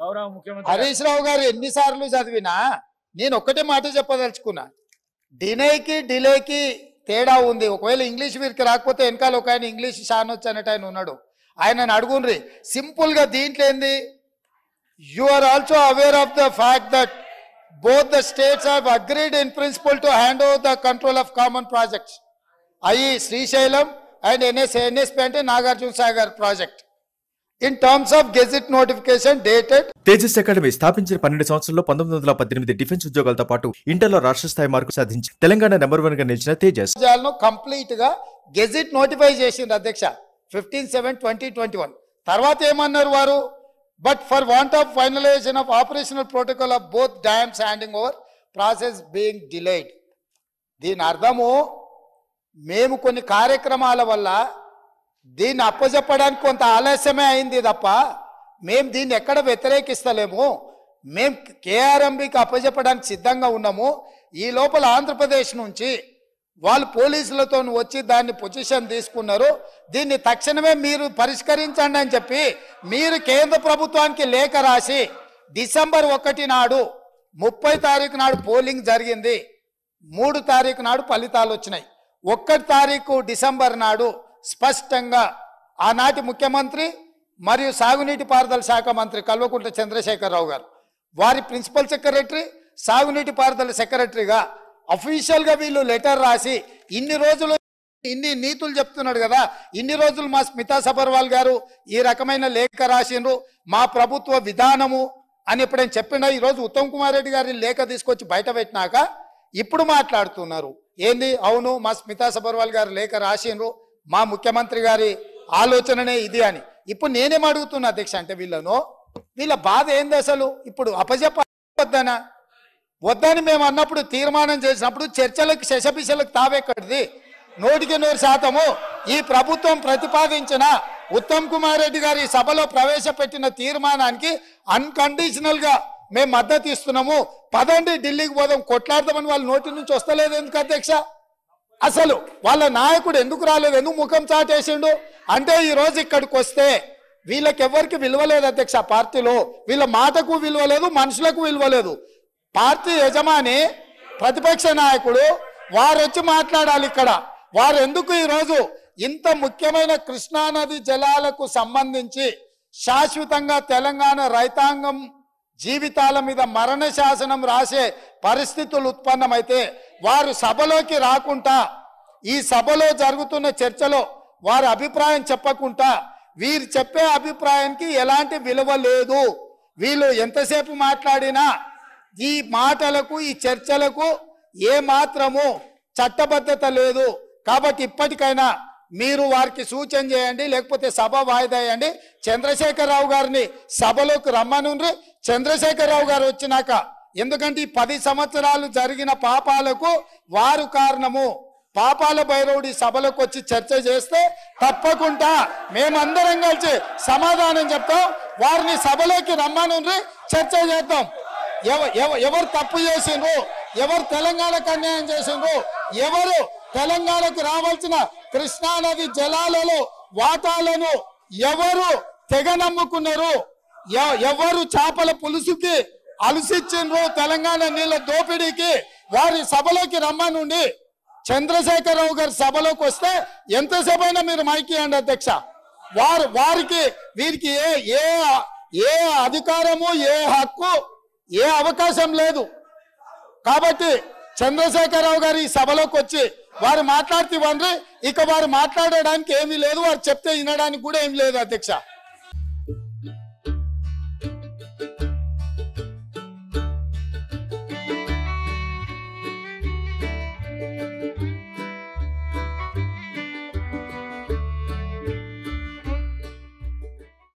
గౌరవ ముఖ్యమంత్రి హరీష్ రావు గారు ఎన్నిసార్లు చదివినా నేను ఒక్కటే మాట చెప్పదలుచుకున్నా. డినేకి డిలేకి తేడా ఉంది. ఒకవేళ ఇంగ్లీష్ వీరికి రాకపోతే వెనకాల ఒక ఆయన ఇంగ్లీష్ షానొచ్చు అన్నట్టు ఆయన ఉన్నాడు. ఆయనను అడుగుండ్రి సింపుల్గా దీంట్లో ఏంది? You are also aware of the fact that both the states have agreed in principle to hand over the control of common projects అయి శ్రీశైలం అండ్ ఎన్ఎస్ ఎన్ఎస్పి అంటే Nagarjuna Sagar project in terms of gazette notification dated Tejas academy స్థాపించిన పన్నెండు సంవత్సరంలో పంతొమ్మిది వందల పద్దెనిమిది defence ఉద్యోగాలతో పాటు ఇంటర్లో రాష్ట్ర స్థాయి మార్కు సాధించి తెలంగాణ నెంబర్ వన్గా నిలిచిన తేజస్. కంప్లీట్గా గెజిట్ నోటిఫై చేసింది అధ్యక్ష fifteen seven twenty twenty one తర్వాత ఏమన్నారు వారు? But for want of finalization of operational protocol of both dams handing over process being delayed దీని అర్థము మేము కొన్ని కార్యక్రమాల వల్ల దీన్ని అప్పజెప్పడానికి కొంత ఆలస్యమే అయింది తప్ప మేము దీన్ని ఎక్కడ వ్యతిరేకిస్తలేము. మేము కేఆర్ఎంబికి అప్పజెప్పడానికి సిద్ధంగా ఉన్నాము. ఈ లోపల ఆంధ్రప్రదేశ్ నుంచి వాళ్ళు పోలీసులతో వచ్చి దాన్ని పొజిషన్ తీసుకున్నారు. దీన్ని తక్షణమే మీరు పరిష్కరించండి అని చెప్పి మీరు కేంద్ర ప్రభుత్వానికి లేఖ రాసి డిసెంబర్ ఒకటి నాడు ముప్పై తారీఖు నాడు పోలింగ్ జరిగింది. మూడు తారీఖు నాడు ఫలితాలు వచ్చినాయి. ఒక్కటి తారీఖు డిసెంబర్ నాడు స్పష్టంగా ఆనాటి ముఖ్యమంత్రి మరియు సాగునీటి పారుదల శాఖ మంత్రి కల్వకుంట్ల చంద్రశేఖరరావు గారు వారి ప్రిన్సిపల్ సెక్రటరీ సాగునీటి పారుదల సెక్రటరీగా అఫీషియల్గా వీళ్ళు లెటర్ రాసి ఇన్ని రోజులు ఇన్ని నీతులు చెప్తున్నాడు కదా ఇన్ని రోజులు మా స్మితా సబర్వాల్ గారు ఈ రకమైన లేఖ రాసిండ్రు మా ప్రభుత్వ విధానము అని ఎప్పుడైనా చెప్పినా ఈరోజు ఉత్తమ్ కుమార్ రెడ్డి గారి లేఖ తీసుకొచ్చి బయట పెట్టినాక ఇప్పుడు మాట్లాడుతున్నారు. ఏంది? అవును మా స్మితా సబర్వాల్ గారు లేఖ రాసిండ్రు మా ముఖ్యమంత్రి గారి ఆలోచననే ఇది అని. ఇప్పుడు నేనేం అడుగుతున్నా అధ్యక్ష అంటే వీళ్ళను? వీళ్ళ బాధ ఏంది అసలు? ఇప్పుడు అపజెప్పద్దనా వద్దని మేము అన్నప్పుడు తీర్మానం చేసినప్పుడు చర్చలకు శశపిశలకు తావెక్కడిది? నూటికి నూరు శాతము ఈ ప్రభుత్వం ప్రతిపాదించిన ఉత్తమ్ కుమార్ రెడ్డి గారి సభలో ప్రవేశపెట్టిన తీర్మానానికి అన్కండిషనల్గా మేము మద్దతు ఇస్తున్నాము. పదండి ఢిల్లీకి పోదాం కొట్లాడదామని వాళ్ళ నోటి నుంచి వస్తలేదు ఎందుకు అధ్యక్ష? అసలు వాళ్ళ నాయకుడు ఎందుకు రాలేదు? ఎందుకు ముఖం చాటేసిండు? అంటే ఈరోజు ఇక్కడికి వస్తే వీళ్ళకి ఎవరికి అధ్యక్ష పార్టీలో. వీళ్ళ మాటకు విలువలేదు మనుషులకు విలువ లేదు పార్టీ యజమాని ప్రతిపక్ష నాయకుడు వారు వచ్చి మాట్లాడాలి ఇక్కడ. వారు ఎందుకు ఈరోజు ఇంత ముఖ్యమైన కృష్ణానది జలాలకు సంబంధించి శాశ్వతంగా తెలంగాణ రైతాంగం జీవితాల మీద మరణ శాసనం రాసే పరిస్థితులు ఉత్పన్నమైతే వారు సభలోకి రాకుండా ఈ సభలో జరుగుతున్న చర్చలో వారి అభిప్రాయం చెప్పకుండా వీరు చెప్పే అభిప్రాయానికి ఎలాంటి విలువ లేదు. వీళ్ళు ఎంతసేపు మాట్లాడినా ఈ మాటలకు ఈ చర్చలకు ఏ మాత్రము చట్టబద్ధత లేదు. కాబట్టి ఇప్పటికైనా మీరు వారికి సూచన చేయండి లేకపోతే సభ వాయిదా వేయండి. చంద్రశేఖరరావు గారిని సభలోకి రమ్మనుండ్రి. చంద్రశేఖరరావు గారు వచ్చినాక ఎందుకంటే ఈ పది సంవత్సరాలు జరిగిన పాపాలకు వారు కారణము. పాపాల భైరవుడి సభలకు వచ్చి చర్చ చేస్తే తప్పకుండా మేమందరం కలిసి సమాధానం చెప్తాం. వారిని సభలోకి రమ్మనుండ్రి చర్చ చేద్దాం. ఎవ- ఎవ- ఎవరు తప్పు చేసిండ్రు? ఎవరు తెలంగాణకు అన్యాయం చేసిండ్రు? ఎవరు తెలంగాణకు రావాల్సిన కృష్ణానది జలాలలో వాటాలను ఎవరు తెగ నమ్ముకున్నారు? ఎ- ఎవరు చేపల పులుసుకి అలసిచ్చిండ్రు తెలంగాణ నీళ్ళ దోపిడీకి. వారి సభలోకి రమ్మనుండి చంద్రశేఖరరావు గారి సభలోకి వస్తే ఎంతసేపు అయినా మీరు మైకి అండి అధ్యక్ష. వారు వారికి వీరికి ఏ ఏ ఏ అధికారము ఏ హక్కు ఏ అవకాశం లేదు. కాబట్టి చంద్రశేఖరరావు గారు ఈ సభలోకి వచ్చి వారు మాట్లాడితే ఇవ్వండి. ఇక వారు మాట్లాడడానికి ఏమీ లేదు. వారు చెప్తే వినడానికి కూడా ఏమి లేదు అధ్యక్ష.